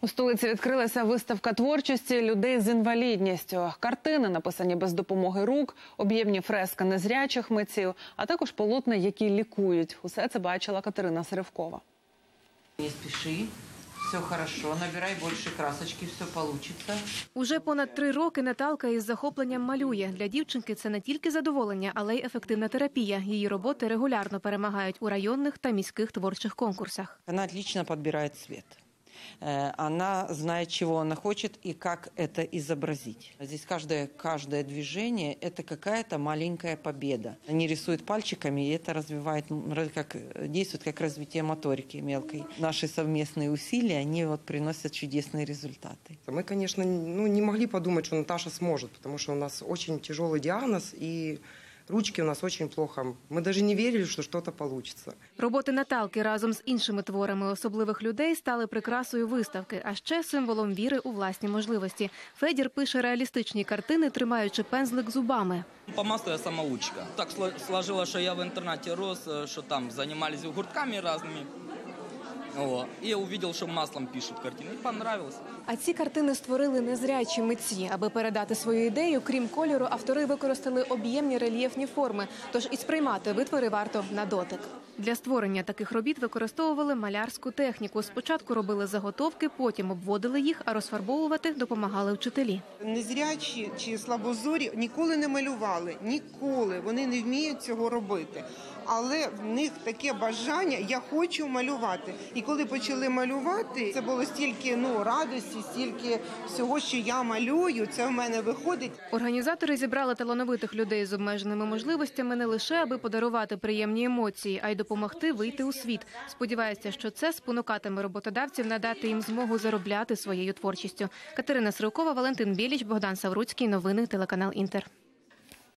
У столиці відкрилася виставка творчості людей з інвалідністю. Картини, написані без допомоги рук, об'ємні фрески незрячих митців, а також полотна, які лікують. Усе це бачила Катерина Серевкова. Не спеши, все хорошо, набирай больше красочки, все получится. Уже понад три роки Наталка із захопленням малює. Для дівчинки це не тільки задоволення, але й ефективна терапія. Її роботи регулярно перемагають у районних та міських творчих конкурсах. Она отлично подбирает цвет. Э, Она знает, чего она хочет и как это изобразить. Здесь каждое, каждое движение – это какая-то маленькая победа. Они рисуют пальчиками, и это развивает, как, действует как развитие моторики мелкой. Наши совместные усилия, они вот приносят чудесные результаты. Мы, конечно, ну, не могли подумать, что Наташа сможет, потому что у нас очень тяжелый диагноз, и ручки у нас очень плохо. Мы даже не верили, что что-то получится. Роботи Наталки разом з іншими творами особливих людей стали прикрасою виставки, а ще символом віри у власні можливості. Федір пише реалістичні картини, тримаючи пензлик зубами. По маслу я самоучка. Так сло- сложилось, что я в интернате рос, э, что там занимались гуртками разными. О, я увидел, что маслом пишут картины. И понравилось. А ці картини створили незрячі митці. Аби передати свою ідею, крім кольору, автори використали об'ємні рельєфні форми. Тож і сприймати витвори варто на дотик. Для створення таких робіт використовували малярську техніку. Спочатку робили заготовки, потім обводили їх, а розфарбовувати допомагали вчителі. Незрячі чи слабозорі ніколи не малювали, ніколи вони не вміють цього робити. Але в них таке бажання я хочу малювати. І коли почали малювати, це було стільки ну радості, стільки всього, що я малюю. Це в мене виходить. Організатори зібрали талановитих людей з обмеженими можливостями не лише аби подарувати приємні емоції, а й допомогти вийти у світ. Сподіваються, що це спонукатиме роботодавців надати їм змогу заробляти своєю творчістю. Катерина Сривкова, Валентин Біліч, Богдан Савруцький. Новини телеканал Інтер.